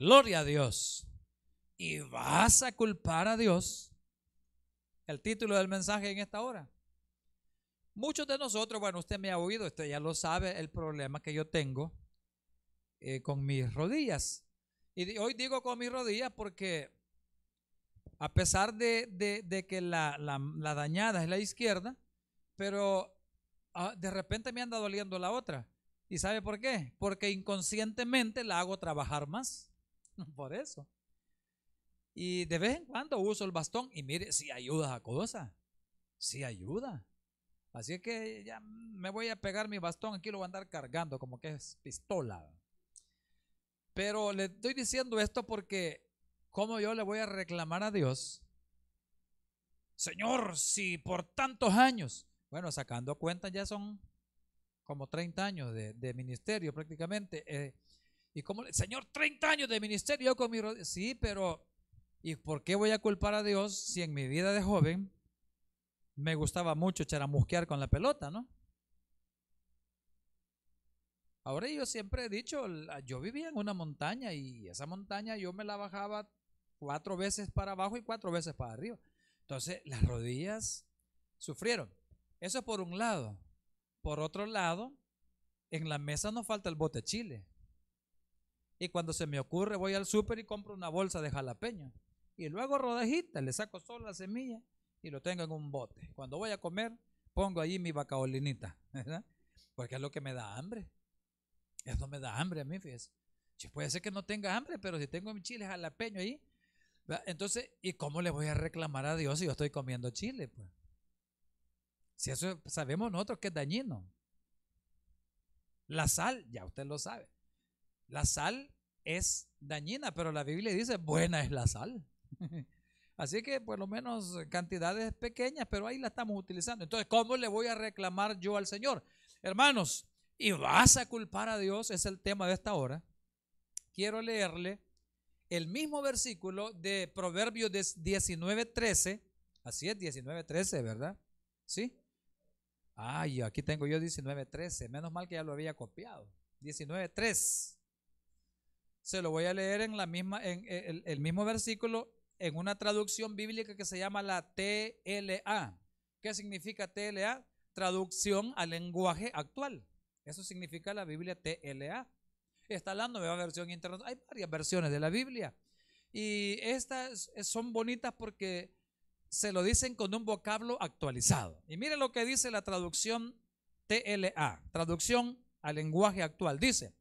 Gloria a Dios. Y vas a culpar a Dios. El título del mensaje en esta hora. Muchos de nosotros, bueno, usted me ha oído, usted ya lo sabe, el problema que yo tengo eh, con mis rodillas. Y hoy digo con mis rodillas porque a pesar de, que la, dañada es la izquierda, pero ah, de repente me anda doliendo la otra. ¿Y sabe por qué? Porque inconscientemente la hago trabajar más. Por eso. Y de vez en cuando uso el bastón y mire, si ayuda a cosa. Si ayuda. Así que ya me voy a pegar mi bastón, aquí lo voy a andar cargando como que es pistola. Pero le estoy diciendo esto porque ¿cómo yo le voy a reclamar a Dios? Señor, si por tantos años, bueno, sacando cuentas ya son como 30 años de, ministerio prácticamente. Eh, y como, Señor, 30 años de ministerio con mi Sí, pero ¿y por qué voy a culpar a Dios si en mi vida de joven me gustaba mucho charamusquear con la pelota, ¿no? Ahora yo siempre he dicho, yo vivía en una montaña y esa montaña yo me la bajaba cuatro veces para abajo y cuatro veces para arriba. Entonces las rodillas sufrieron. Eso por un lado. Por otro lado, en la mesa nos falta el bote chile. Y cuando se me ocurre voy al súper y compro una bolsa de jalapeño. Y luego rodajita, le saco solo la semilla y lo tengo en un bote. Cuando voy a comer, pongo ahí mi bacaolinita, ¿verdad? Porque es lo que me da hambre. Eso me da hambre a mí, fíjese. Puede ser que no tenga hambre, pero si tengo mi chile jalapeño ahí, entonces, ¿y cómo le voy a reclamar a Dios si yo estoy comiendo chile? Pues? Si eso sabemos nosotros que es dañino. La sal, ya usted lo sabe. La sal es dañina, pero la Biblia dice, buena es la sal. Así que por lo menos cantidades pequeñas, pero ahí la estamos utilizando. Entonces, ¿cómo le voy a reclamar yo al Señor? Hermanos, y vas a culpar a Dios, es el tema de esta hora. Quiero leerle el mismo versículo de Proverbios 19:13. Así es, 19:13, ¿verdad? ¿Sí? Ay, aquí tengo yo 19:13. Menos mal que ya lo había copiado. 19:3. Se lo voy a leer en la misma, en el mismo versículo en una traducción bíblica que se llama la TLA. ¿Qué significa TLA? Traducción al lenguaje actual. Eso significa la Biblia TLA. Está la nueva versión internacional. Hay varias versiones de la Biblia. Y estas son bonitas porque se lo dicen con un vocablo actualizado. Y mire lo que dice la traducción TLA, traducción al lenguaje actual. Dice,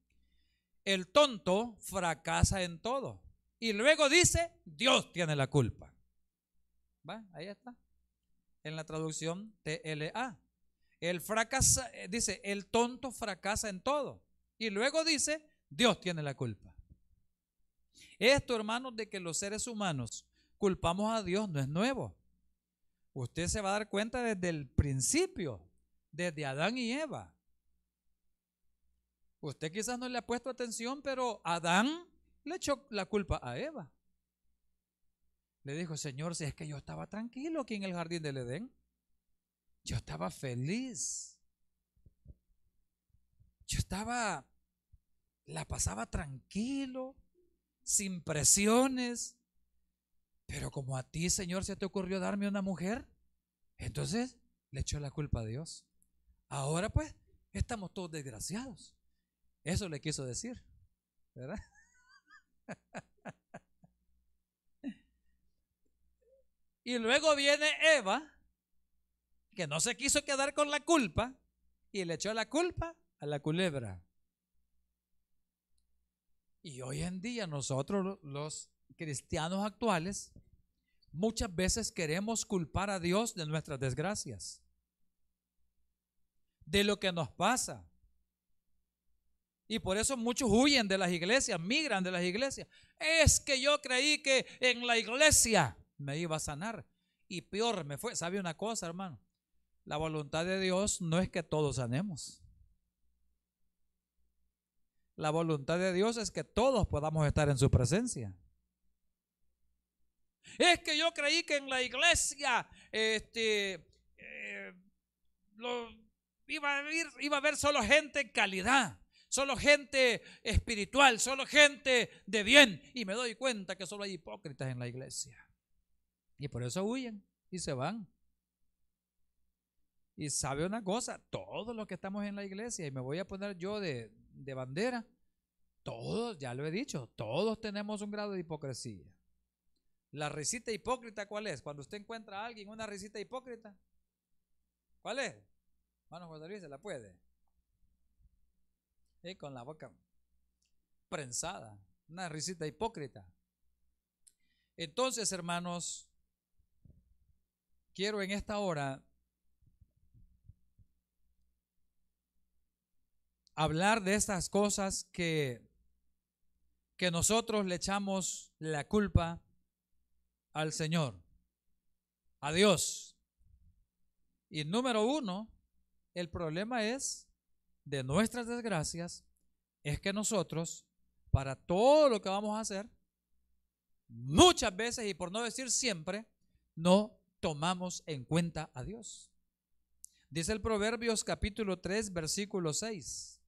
el tonto fracasa en todo. Y luego dice, Dios tiene la culpa. ¿Va? Ahí está. En la traducción TLA. El fracasa, eh, dice, el tonto fracasa en todo. Y luego dice, Dios tiene la culpa. Esto, hermanos, de que los seres humanos culpamos a Dios no es nuevo. Usted se va a dar cuenta desde el principio, desde Adán y Eva. Usted quizás no le ha puesto atención, pero Adán le echó la culpa a Eva. Le dijo, Señor, si es que yo estaba tranquilo aquí en el jardín del Edén. Yo estaba feliz. Yo estaba, la pasaba tranquilo, sin presiones. Pero como a ti, Señor, se te ocurrió darme una mujer, entonces le echó la culpa a Dios. Ahora pues, estamos todos desgraciados. Eso le quiso decir, ¿verdad? y luego viene Eva, que no se quiso quedar con la culpa, y le echó la culpa a la culebra. Y hoy en día nosotros los cristianos actuales muchas veces queremos culpar a Dios de nuestras desgracias, de lo que nos pasa, y por eso muchos huyen de las iglesias, migran de las iglesias. Es que yo creí que en la iglesia me iba a sanar. Y peor me fue. ¿Sabe una cosa, hermano? La voluntad de Dios no es que todos sanemos. La voluntad de Dios es que todos podamos estar en su presencia. Es que yo creí que en la iglesia este, eh, iba, a iba a haber solo gente en calidad solo gente espiritual, solo gente de bien. Y me doy cuenta que solo hay hipócritas en la iglesia. Y por eso huyen y se van. Y sabe una cosa, todos los que estamos en la iglesia, y me voy a poner yo de, de bandera, todos, ya lo he dicho, todos tenemos un grado de hipocresía. La risita hipócrita, ¿cuál es? Cuando usted encuentra a alguien una risita hipócrita, ¿cuál es? Mano José Luis, ¿se la puede? Y con la boca prensada, una risita hipócrita. Entonces, hermanos, quiero en esta hora hablar de estas cosas que, que nosotros le echamos la culpa al Señor, a Dios. Y número uno, el problema es de nuestras desgracias, es que nosotros, para todo lo que vamos a hacer, muchas veces y por no decir siempre, no tomamos en cuenta a Dios. Dice el Proverbios capítulo 3, versículo 6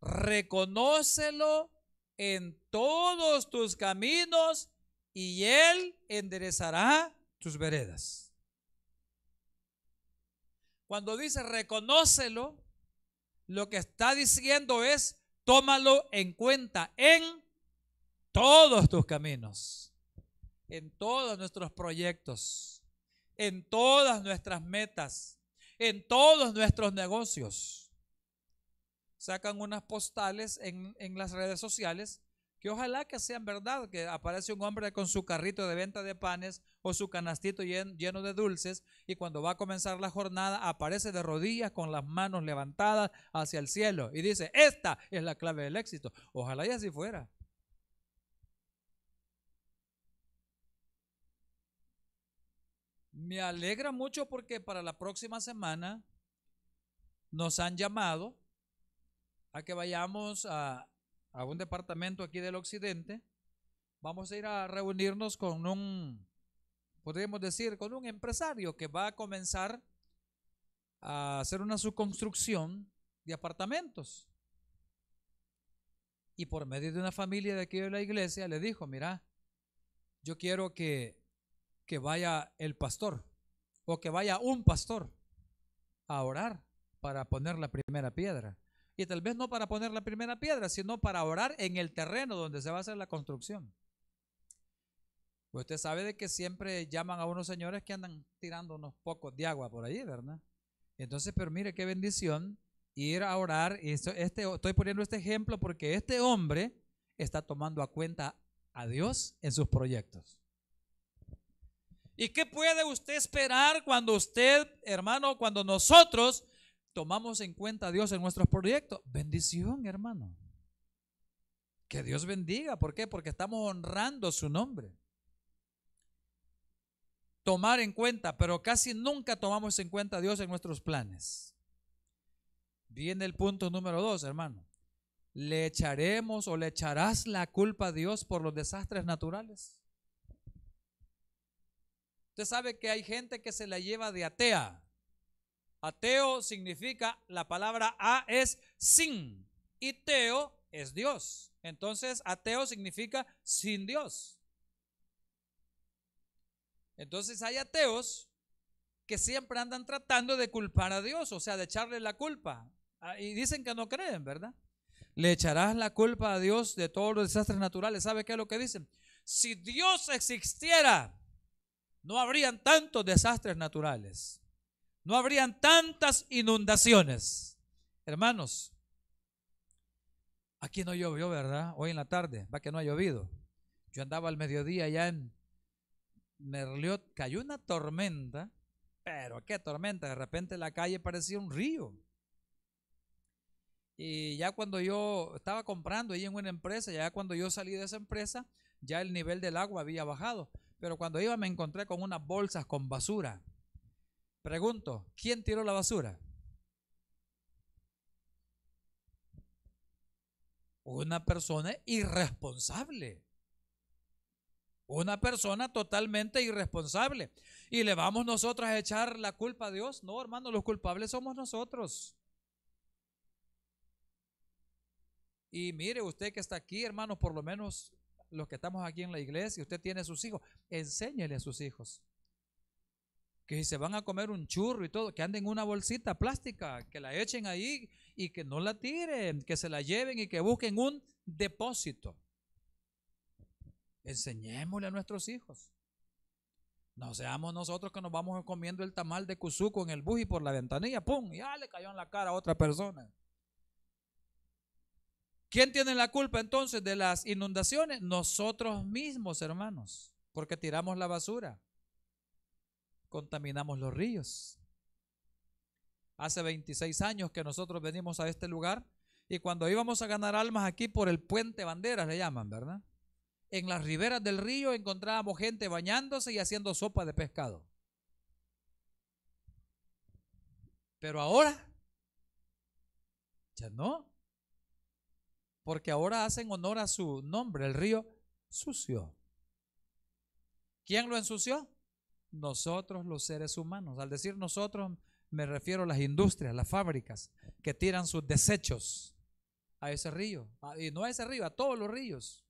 reconócelo en todos tus caminos y Él enderezará tus veredas. Cuando dice reconócelo, lo que está diciendo es tómalo en cuenta en todos tus caminos, en todos nuestros proyectos, en todas nuestras metas, en todos nuestros negocios. Sacan unas postales en, las redes sociales que ojalá que sean verdad, que aparece un hombre con su carrito de venta de panes o su canastito lleno de dulces y cuando va a comenzar la jornada aparece de rodillas con las manos levantadas hacia el cielo y dice, esta es la clave del éxito. Ojalá y así fuera. Me alegra mucho porque para la próxima semana nos han llamado a que vayamos a, un departamento aquí del occidente. Vamos a ir a reunirnos con un, podríamos decir, con un empresario que va a comenzar a hacer una subconstrucción de apartamentos. Y por medio de una familia de aquí de la iglesia le dijo, mira, yo quiero que, que vaya el pastor o que vaya un pastor a orar para poner la primera piedra. Y tal vez no para poner la primera piedra, sino para orar en el terreno donde se va a hacer la construcción. Pues usted sabe de que siempre llaman a unos señores que andan tirando unos pocos de agua por allí, ¿verdad? Entonces, pero mire qué bendición ir a orar. Este, estoy poniendo este ejemplo porque este hombre está tomando a cuenta a Dios en sus proyectos. ¿Y qué puede usted esperar cuando usted, hermano, cuando nosotros tomamos en cuenta a Dios en nuestros proyectos, bendición, hermano. Que Dios bendiga. ¿Por qué? Porque estamos honrando su nombre. Tomar en cuenta, pero casi nunca tomamos en cuenta a Dios en nuestros planes. Viene el punto número dos, hermano. ¿Le echaremos o le echarás la culpa a Dios por los desastres naturales? Usted sabe que hay gente que se la lleva de atea Ateo significa, la palabra a es sin y teo es Dios. Entonces, ateo significa sin Dios. Entonces hay ateos que siempre andan tratando de culpar a Dios, o sea, de echarle la culpa. Ah, y dicen que no creen, ¿verdad? Le echarás la culpa a Dios de todos los desastres naturales. ¿Sabe qué es lo que dicen? Si Dios existiera, no habrían tantos desastres naturales no habrían tantas inundaciones. Hermanos, aquí no llovió, ¿verdad? Hoy en la tarde, va que no ha llovido. Yo andaba al mediodía allá en Merliot, cayó una tormenta, pero qué tormenta, de repente la calle parecía un río. Y ya cuando yo estaba comprando ahí en una empresa, ya cuando yo salí de esa empresa, ya el nivel del agua había bajado. Pero cuando iba me encontré con unas bolsas con basura. Pregunto, ¿quién tiró la basura? Una persona irresponsable. Una persona totalmente irresponsable. ¿Y le vamos nosotros a echar la culpa a Dios? No, hermano, los culpables somos nosotros. Y mire, usted que está aquí, hermanos, por lo menos los que estamos aquí en la iglesia, usted tiene sus hijos, enséñele a sus hijos. Que si se van a comer un churro y todo, que anden en una bolsita plástica, que la echen ahí y que no la tiren, que se la lleven y que busquen un depósito. Enseñémosle a nuestros hijos. No seamos nosotros que nos vamos comiendo el tamal de cuzuco en el bus y por la ventanilla, ¡pum! Ya le cayó en la cara a otra persona. ¿Quién tiene la culpa entonces de las inundaciones? Nosotros mismos, hermanos, porque tiramos la basura, contaminamos los ríos. Hace 26 años que nosotros venimos a este lugar y cuando íbamos a ganar almas aquí por el puente Banderas, le llaman, ¿verdad? En las riberas del río encontrábamos gente bañándose y haciendo sopa de pescado. Pero ahora, ya no porque ahora hacen honor a su nombre, el río sucio. ¿Quién lo ensució? Nosotros los seres humanos. Al decir nosotros me refiero a las industrias, las fábricas que tiran sus desechos a ese río. Y no a ese río, a todos los ríos.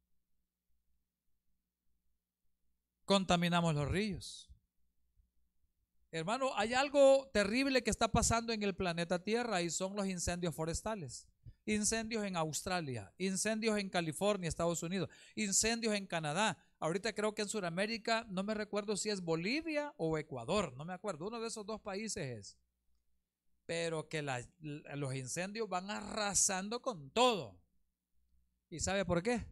Contaminamos los ríos. Hermano, hay algo terrible que está pasando en el planeta Tierra y son los incendios forestales incendios en Australia, incendios en California, Estados Unidos, incendios en Canadá. Ahorita creo que en Sudamérica, no me recuerdo si es Bolivia o Ecuador, no me acuerdo, uno de esos dos países es. Pero que los incendios van arrasando con todo. ¿Y sabe por qué?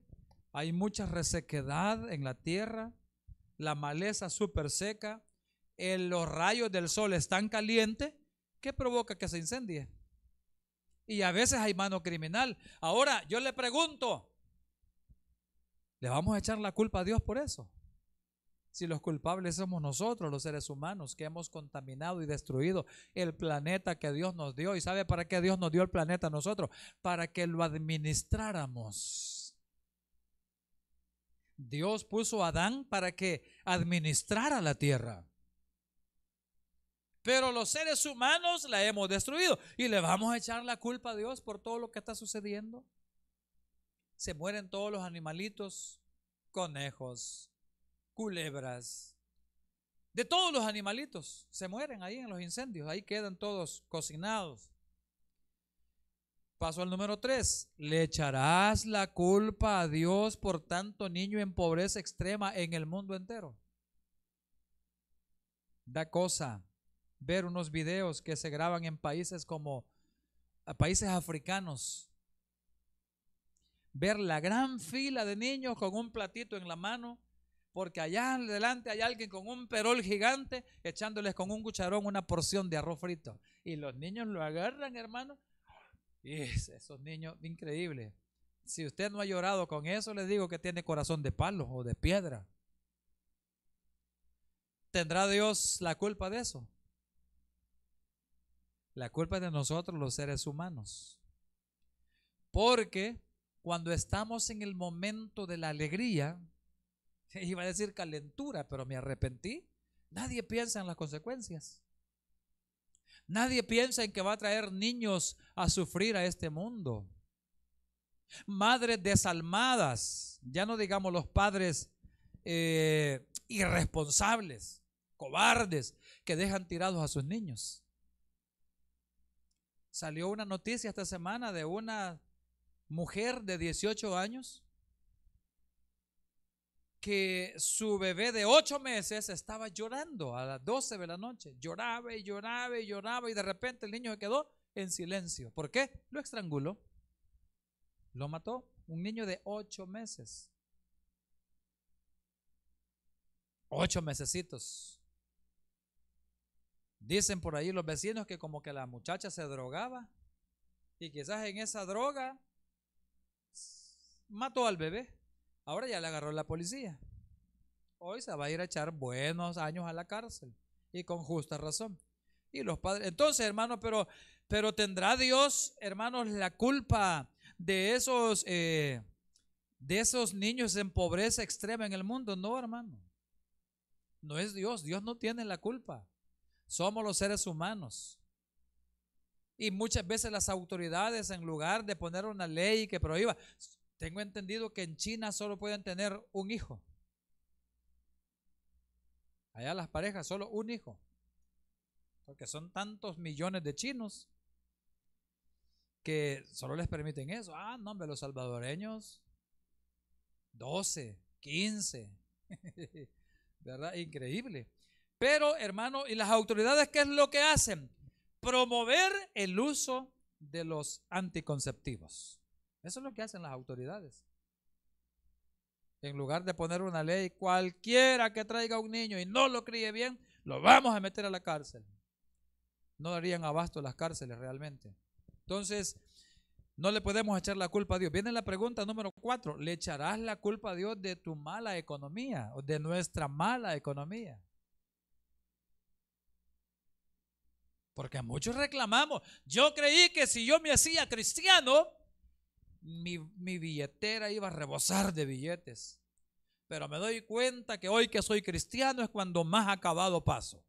Hay mucha resequedad en la tierra, la maleza súper seca, los rayos del sol están calientes, ¿qué provoca que se incendie? Y a veces hay mano criminal. Ahora, yo le pregunto, ¿le vamos a echar la culpa a Dios por eso? Si los culpables somos nosotros, los seres humanos, que hemos contaminado y destruido el planeta que Dios nos dio. ¿Y sabe para qué Dios nos dio el planeta a nosotros? Para que lo administráramos. Dios puso a Adán para que administrara la tierra. Pero los seres humanos la hemos destruido y le vamos a echar la culpa a Dios por todo lo que está sucediendo. Se mueren todos los animalitos, conejos, culebras, de todos los animalitos se mueren ahí en los incendios, ahí quedan todos cocinados. Paso al número 3. ¿Le echarás la culpa a Dios por tanto niño en pobreza extrema en el mundo entero? Da cosa ver unos videos que se graban en países como países africanos. Ver la gran fila de niños con un platito en la mano, porque allá adelante hay alguien con un perol gigante echándoles con un cucharón una porción de arroz frito. Y los niños lo agarran, hermano. Y esos niños, increíble. Si usted no ha llorado con eso, le digo que tiene corazón de palo o de piedra. ¿Tendrá Dios la culpa de eso? La culpa es de nosotros los seres humanos. Porque cuando estamos en el momento de la alegría, iba a decir calentura, pero me arrepentí, nadie piensa en las consecuencias. Nadie piensa en que va a traer niños a sufrir a este mundo. Madres desalmadas, ya no digamos los padres eh, irresponsables, cobardes, que dejan tirados a sus niños. Salió una noticia esta semana de una mujer de 18 años que su bebé de 8 meses estaba llorando a las 12 de la noche. Lloraba y lloraba y lloraba y de repente el niño se quedó en silencio. ¿Por qué? Lo estranguló. Lo mató. Un niño de 8 meses. 8 mesecitos. Dicen por ahí los vecinos que como que la muchacha se drogaba y quizás en esa droga mató al bebé. Ahora ya le agarró la policía. Hoy se va a ir a echar buenos años a la cárcel y con justa razón. Y los padres, entonces, hermanos, pero, pero tendrá Dios, hermanos, la culpa de esos, eh, de esos niños en pobreza extrema en el mundo. No, hermano. No es Dios. Dios no tiene la culpa. Somos los seres humanos. Y muchas veces las autoridades, en lugar de poner una ley que prohíba, tengo entendido que en China solo pueden tener un hijo. Allá las parejas, solo un hijo. Porque son tantos millones de chinos que solo les permiten eso. Ah, no, hombre, los salvadoreños, 12, 15. ¿Verdad? Increíble. Pero, hermano, ¿y las autoridades qué es lo que hacen? Promover el uso de los anticonceptivos. Eso es lo que hacen las autoridades. En lugar de poner una ley, cualquiera que traiga un niño y no lo críe bien, lo vamos a meter a la cárcel. No darían abasto las cárceles realmente. Entonces, no le podemos echar la culpa a Dios. Viene la pregunta número cuatro. ¿Le echarás la culpa a Dios de tu mala economía o de nuestra mala economía? Porque muchos reclamamos. Yo creí que si yo me hacía cristiano, mi, mi, billetera iba a rebosar de billetes. Pero me doy cuenta que hoy que soy cristiano es cuando más acabado paso.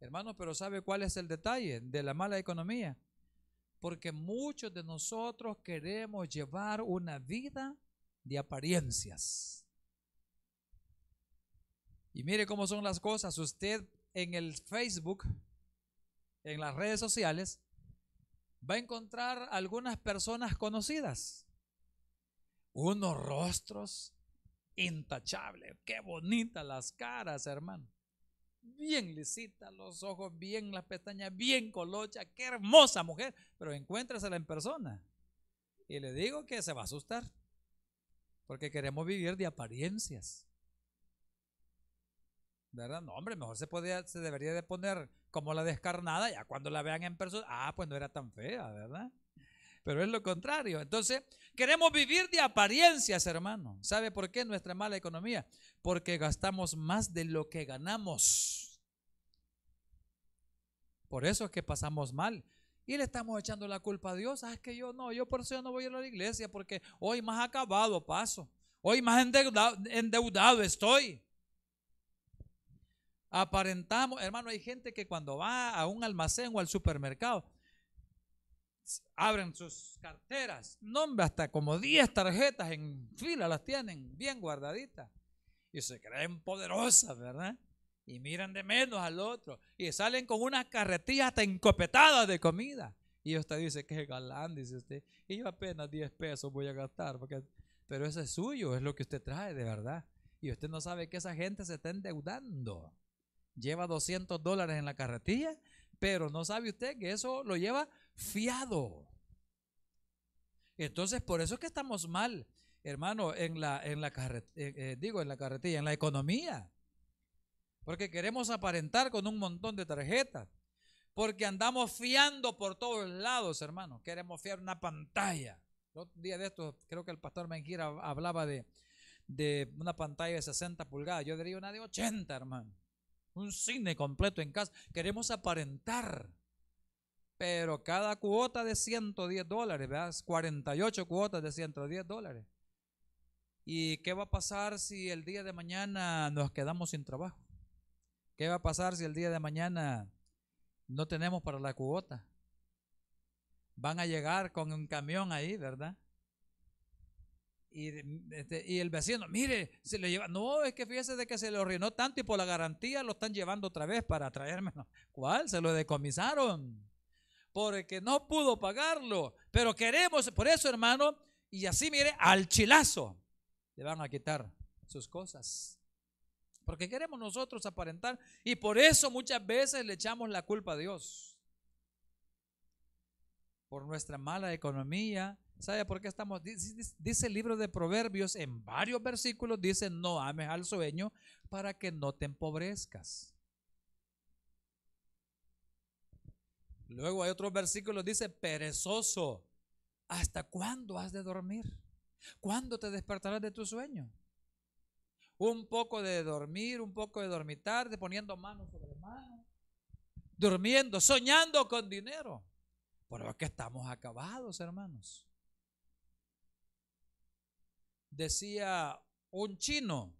Hermano, pero ¿sabe cuál es el detalle de la mala economía? Porque muchos de nosotros queremos llevar una vida de apariencias. Y mire cómo son las cosas. Usted en el Facebook, en las redes sociales, va a encontrar algunas personas conocidas. Unos rostros intachables. Qué bonitas las caras, hermano. Bien lisita, los ojos bien, las pestañas bien colocha. Qué hermosa mujer. Pero encuéntrasela en persona. Y le digo que se va a asustar. Porque queremos vivir de apariencias. ¿Verdad? No, hombre, mejor se, podía, se debería de poner como la descarnada, ya cuando la vean en persona, ah, pues no era tan fea, ¿verdad? Pero es lo contrario. Entonces, queremos vivir de apariencias, hermano. ¿Sabe por qué nuestra mala economía? Porque gastamos más de lo que ganamos. Por eso es que pasamos mal. Y le estamos echando la culpa a Dios. Ah, es que yo no, yo por eso no voy a la iglesia, porque hoy más acabado paso. Hoy más endeudado, endeudado estoy. Aparentamos, hermano, hay gente que cuando va a un almacén o al supermercado, abren sus carteras, nombre hasta como 10 tarjetas en fila las tienen bien guardaditas. Y se creen poderosas, ¿verdad? Y miran de menos al otro. Y salen con unas carretillas hasta encopetadas de comida. Y usted dice, que galán, dice usted. Y yo apenas 10 pesos voy a gastar. Porque, pero eso es suyo, es lo que usted trae de verdad. Y usted no sabe que esa gente se está endeudando lleva 200 dólares en la carretilla, pero no sabe usted que eso lo lleva fiado. Entonces, por eso es que estamos mal, hermano, en la, en la eh, eh, digo, en la carretilla, en la economía. Porque queremos aparentar con un montón de tarjetas. Porque andamos fiando por todos lados, hermano. Queremos fiar una pantalla. Un día de esto, creo que el pastor Mengira hablaba de, de una pantalla de 60 pulgadas. Yo diría una de 80, hermano un cine completo en casa. Queremos aparentar. Pero cada cuota de 110 dólares, ¿verdad? 48 cuotas de 110 dólares. ¿Y qué va a pasar si el día de mañana nos quedamos sin trabajo? ¿Qué va a pasar si el día de mañana no tenemos para la cuota? Van a llegar con un camión ahí, ¿verdad? Este, y, el vecino, mire, se le lleva. No, es que fíjese de que se le arruinó tanto y por la garantía lo están llevando otra vez para traérmelo. ¿Cuál? Se lo decomisaron. Porque no pudo pagarlo. Pero queremos, por eso, hermano, y así, mire, al chilazo le van a quitar sus cosas. Porque queremos nosotros aparentar. Y por eso muchas veces le echamos la culpa a Dios. Por nuestra mala economía, ¿Sabe por qué estamos? Dice el libro de Proverbios en varios versículos, dice, no ames al sueño para que no te empobrezcas. Luego hay otros versículos, dice, perezoso, ¿hasta cuándo has de dormir? ¿Cuándo te despertarás de tu sueño? Un poco de dormir, un poco de dormitar, de poniendo manos sobre manos, durmiendo, soñando con dinero. Pero es que estamos acabados, hermanos decía un chino,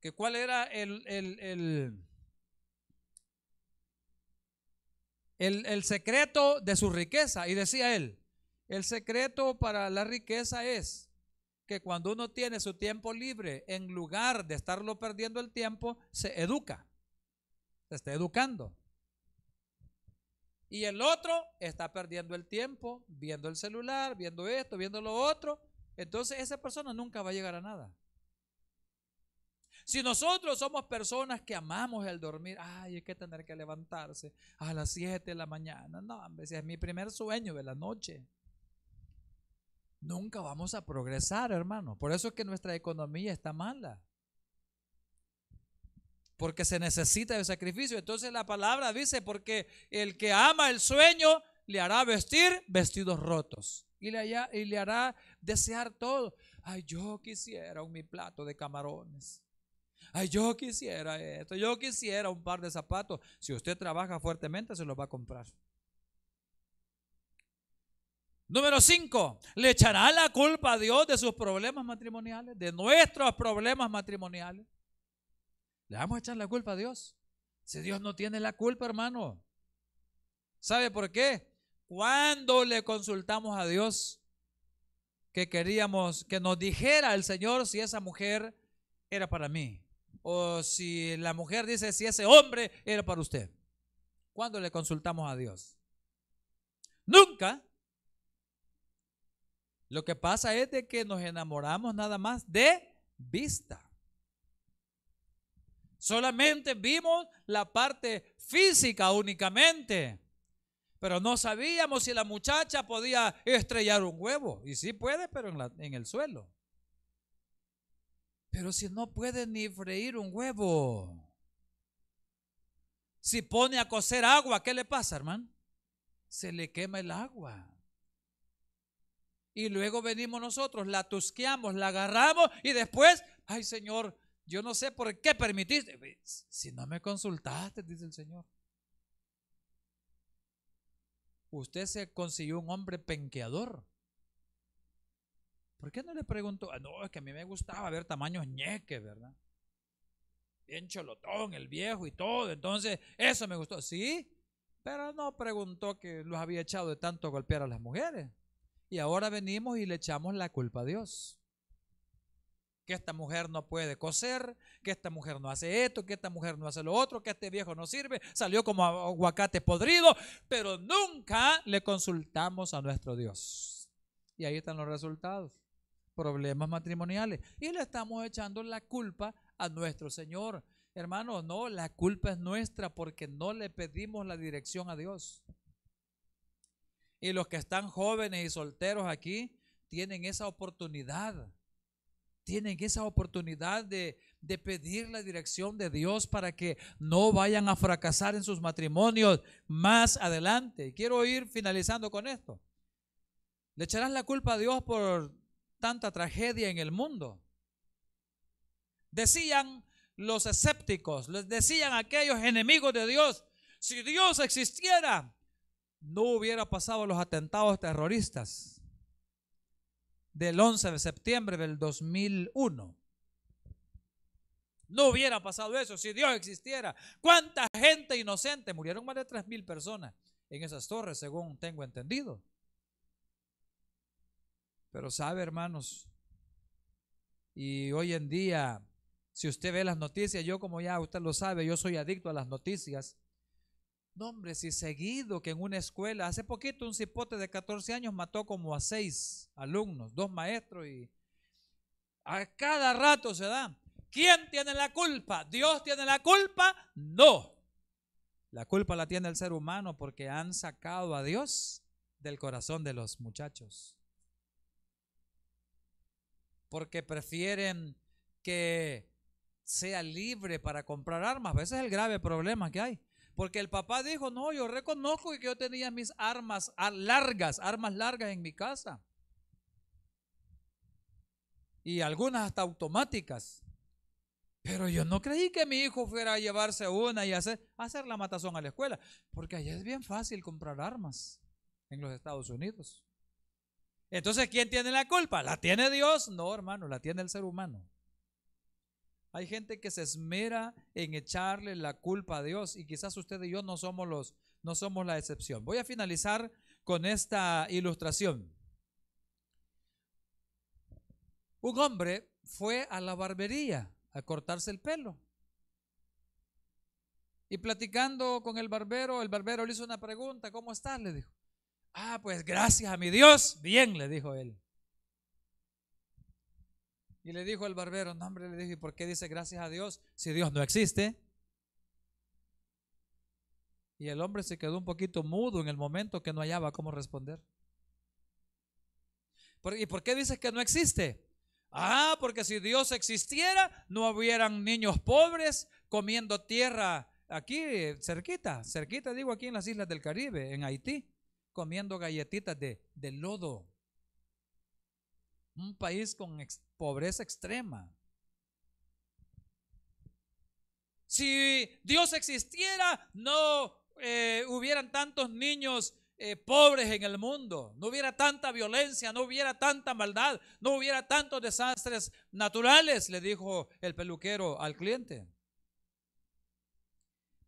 que cuál era el, el, el, el secreto de su riqueza. Y decía él, el secreto para la riqueza es que cuando uno tiene su tiempo libre, en lugar de estarlo perdiendo el tiempo, se educa. Se está educando. Y el otro está perdiendo el tiempo, viendo el celular, viendo esto, viendo lo otro. Entonces esa persona nunca va a llegar a nada. Si nosotros somos personas que amamos el dormir, ay, hay que tener que levantarse a las 7 de la mañana. No, hombre, es mi primer sueño de la noche. Nunca vamos a progresar, hermano. Por eso es que nuestra economía está mala. Porque se necesita el sacrificio. Entonces la palabra dice, porque el que ama el sueño le hará vestir vestidos rotos. Y le, hará desear todo. Ay, yo quisiera un mi plato de camarones. Ay, yo quisiera esto, yo quisiera un par de zapatos. Si usted trabaja fuertemente, se los va a comprar. Número 5, ¿le echará la culpa a Dios de sus problemas matrimoniales? De nuestros problemas matrimoniales. ¿Le vamos a echar la culpa a Dios? Si Dios no tiene la culpa, hermano. ¿Sabe por qué? Cuando le consultamos a Dios que queríamos que nos dijera el Señor si esa mujer era para mí, o si la mujer dice si ese hombre era para usted. ¿Cuándo le consultamos a Dios? Nunca. Lo que pasa es de que nos enamoramos nada más de vista. Solamente vimos la parte física únicamente. Pero no sabíamos si la muchacha podía estrellar un huevo. Y sí puede, pero en, el suelo. Pero si no puede ni freír un huevo. Si pone a cocer agua, ¿qué le pasa, hermano? Se le quema el agua. Y luego venimos nosotros, la tusqueamos, la agarramos y después, ay Señor, yo no sé por qué permitiste. Si no me consultaste, dice el Señor. Usted se consiguió un hombre penqueador. ¿Por qué no le preguntó? Ah, no, es que a mí me gustaba ver tamaños ñeques, ¿verdad? Bien cholotón, el viejo y todo. Entonces, eso me gustó. Sí, pero no preguntó que los había echado de tanto golpear a las mujeres. Y ahora venimos y le echamos la culpa a Dios. Que esta mujer no puede coser, que esta mujer no hace esto, que esta mujer no hace lo otro, que este viejo no sirve, salió como aguacate podrido, pero nunca le consultamos a nuestro Dios. Y ahí están los resultados problemas matrimoniales y le estamos echando la culpa a nuestro Señor. Hermano, no, la culpa es nuestra porque no le pedimos la dirección a Dios. Y los que están jóvenes y solteros aquí tienen esa oportunidad. Tienen esa oportunidad de, de pedir la dirección de Dios para que no vayan a fracasar en sus matrimonios más adelante. Quiero ir finalizando con esto. ¿Le echarás la culpa a Dios por tanta tragedia en el mundo. Decían los escépticos, les decían aquellos enemigos de Dios, si Dios existiera, no hubiera pasado los atentados terroristas del 11 de septiembre del 2001. No hubiera pasado eso si Dios existiera. ¿Cuánta gente inocente? Murieron más de 3 mil personas en esas torres, según tengo entendido. Pero sabe, hermanos, y hoy en día, si usted ve las noticias, yo como ya usted lo sabe, yo soy adicto a las noticias. No, hombre, si seguido que en una escuela, hace poquito un cipote de 14 años mató como a seis alumnos, dos maestros y a cada rato se da. ¿Quién tiene la culpa? ¿Dios tiene la culpa? No. La culpa la tiene el ser humano porque han sacado a Dios del corazón de los muchachos porque prefieren que sea libre para comprar armas. Ese es el grave problema que hay. Porque el papá dijo, no, yo reconozco que yo tenía mis armas largas, armas largas en mi casa. Y algunas hasta automáticas. Pero yo no creí que mi hijo fuera a llevarse una y hacer, hacer la matazón a la escuela. Porque allá es bien fácil comprar armas en los Estados Unidos. Entonces, ¿quién tiene la culpa? ¿La tiene Dios? No, hermano, la tiene el ser humano. Hay gente que se esmera en echarle la culpa a Dios y quizás usted y yo no somos los no somos la excepción. Voy a finalizar con esta ilustración. Un hombre fue a la barbería a cortarse el pelo. Y platicando con el barbero, el barbero le hizo una pregunta, ¿cómo estás? Le dijo. Ah, pues gracias a mi Dios. Bien, le dijo él. Y le dijo el barbero, no hombre, le dije, ¿por qué dice gracias a Dios si Dios no existe? Y el hombre se quedó un poquito mudo en el momento que no hallaba cómo responder. ¿Y por qué dices que no existe? Ah, porque si Dios existiera, no hubieran niños pobres comiendo tierra aquí cerquita, cerquita digo aquí en las islas del Caribe, en Haití, comiendo galletitas de, de lodo. Un país con pobreza extrema. Si Dios existiera, no eh, hubieran tantos niños eh, pobres en el mundo, no hubiera tanta violencia, no hubiera tanta maldad, no hubiera tantos desastres naturales, le dijo el peluquero al cliente.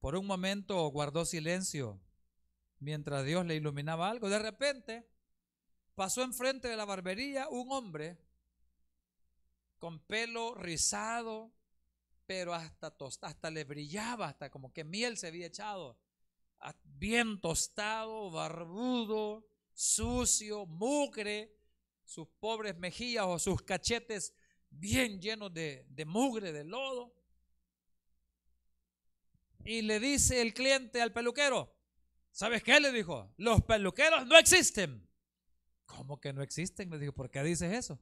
Por un momento guardó silencio mientras Dios le iluminaba algo. De repente pasó enfrente de la barbería un hombre con pelo rizado, pero hasta, hasta le brillaba, hasta como que miel se había echado. Bien tostado, barbudo, sucio, mugre, sus pobres mejillas o sus cachetes bien llenos de, de mugre, de lodo. Y le dice el cliente al peluquero, ¿sabes qué? Le dijo, los peluqueros no existen. ¿Cómo que no existen? Le dijo, ¿por qué dices eso?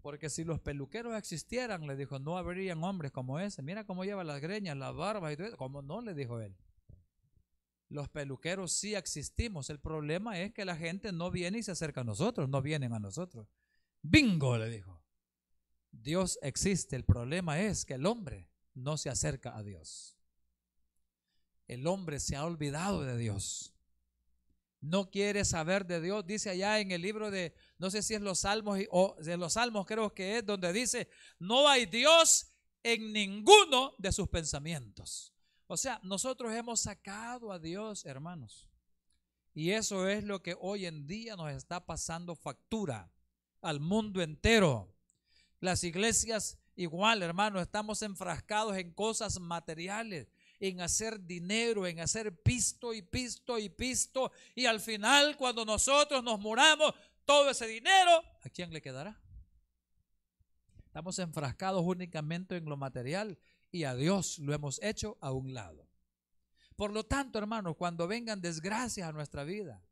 Porque si los peluqueros existieran, le dijo, no habrían hombres como ese. Mira cómo lleva las greñas, las barbas y todo eso. ¿Cómo no? Le dijo él. Los peluqueros sí existimos. El problema es que la gente no viene y se acerca a nosotros, no vienen a nosotros. Bingo, le dijo. Dios existe. El problema es que el hombre no se acerca a Dios. El hombre se ha olvidado de Dios no quiere saber de Dios. Dice allá en el libro de, no sé si es los salmos o de los salmos creo que es, donde dice, no hay Dios en ninguno de sus pensamientos. O sea, nosotros hemos sacado a Dios, hermanos. Y eso es lo que hoy en día nos está pasando factura al mundo entero. Las iglesias igual, hermanos, estamos enfrascados en cosas materiales en hacer dinero, en hacer pisto y pisto y pisto. Y al final, cuando nosotros nos muramos, todo ese dinero, ¿a quién le quedará? Estamos enfrascados únicamente en lo material y a Dios lo hemos hecho a un lado. Por lo tanto, hermanos, cuando vengan desgracias a nuestra vida,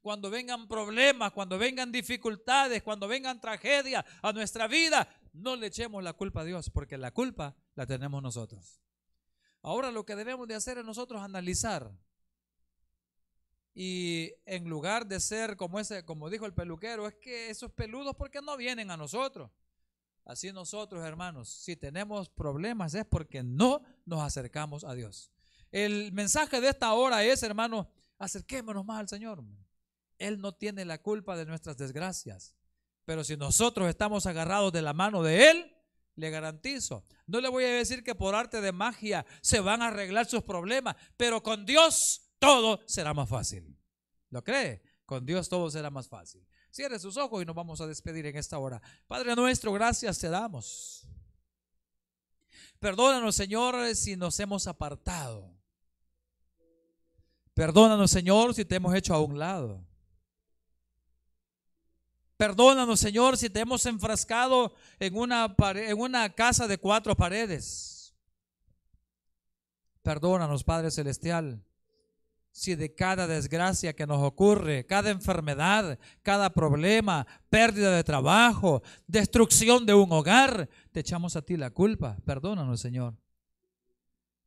cuando vengan problemas, cuando vengan dificultades, cuando vengan tragedias a nuestra vida, no le echemos la culpa a Dios, porque la culpa la tenemos nosotros. Ahora lo que debemos de hacer es nosotros analizar. Y en lugar de ser como ese, como dijo el peluquero, es que esos peludos porque no vienen a nosotros. Así nosotros, hermanos, si tenemos problemas es porque no nos acercamos a Dios. El mensaje de esta hora es, hermanos, acerquémonos más al Señor. Él no tiene la culpa de nuestras desgracias. Pero si nosotros estamos agarrados de la mano de Él, le garantizo. No le voy a decir que por arte de magia se van a arreglar sus problemas, pero con Dios todo será más fácil. ¿Lo cree? Con Dios todo será más fácil. Cierre sus ojos y nos vamos a despedir en esta hora. Padre nuestro, gracias te damos. Perdónanos, Señor, si nos hemos apartado. Perdónanos, Señor, si te hemos hecho a un lado. Perdónanos, Señor, si te hemos enfrascado en una, en una casa de cuatro paredes. Perdónanos, Padre Celestial, si de cada desgracia que nos ocurre, cada enfermedad, cada problema, pérdida de trabajo, destrucción de un hogar, te echamos a ti la culpa. Perdónanos, Señor.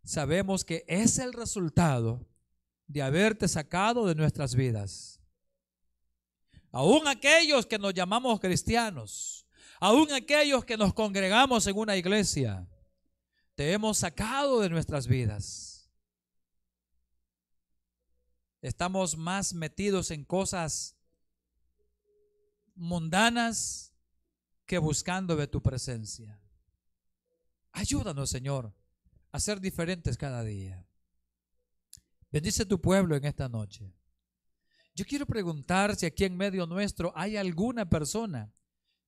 Sabemos que es el resultado de haberte sacado de nuestras vidas aún aquellos que nos llamamos cristianos, aún aquellos que nos congregamos en una iglesia, te hemos sacado de nuestras vidas. Estamos más metidos en cosas mundanas que buscando de tu presencia. Ayúdanos, Señor, a ser diferentes cada día. Bendice tu pueblo en esta noche. Yo quiero preguntar si aquí en medio nuestro hay alguna persona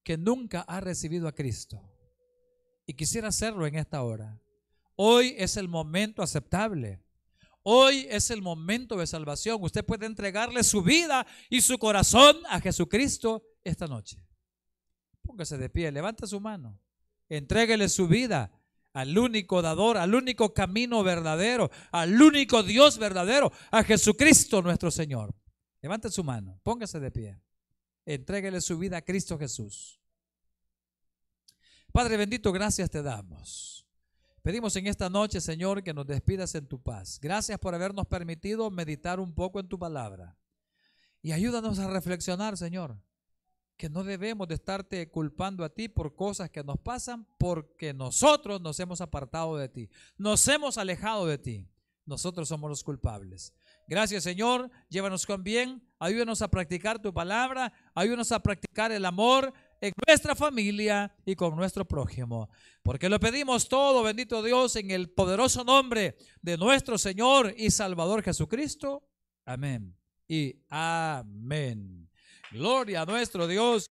que nunca ha recibido a Cristo y quisiera hacerlo en esta hora. Hoy es el momento aceptable. Hoy es el momento de salvación. Usted puede entregarle su vida y su corazón a Jesucristo esta noche. Póngase de pie, levanta su mano. Entréguele su vida al único dador, al único camino verdadero, al único Dios verdadero, a Jesucristo nuestro Señor. Levante su mano, póngase de pie. Entréguele su vida a Cristo Jesús. Padre bendito, gracias te damos. Pedimos en esta noche, Señor, que nos despidas en tu paz. Gracias por habernos permitido meditar un poco en tu palabra. Y ayúdanos a reflexionar, Señor, que no debemos de estarte culpando a ti por cosas que nos pasan porque nosotros nos hemos apartado de ti, nos hemos alejado de ti. Nosotros somos los culpables. Gracias Señor, llévanos con bien, ayúdanos a practicar tu palabra, ayúdanos a practicar el amor en nuestra familia y con nuestro prójimo. Porque lo pedimos todo, bendito Dios, en el poderoso nombre de nuestro Señor y Salvador Jesucristo. Amén y amén. Gloria a nuestro Dios.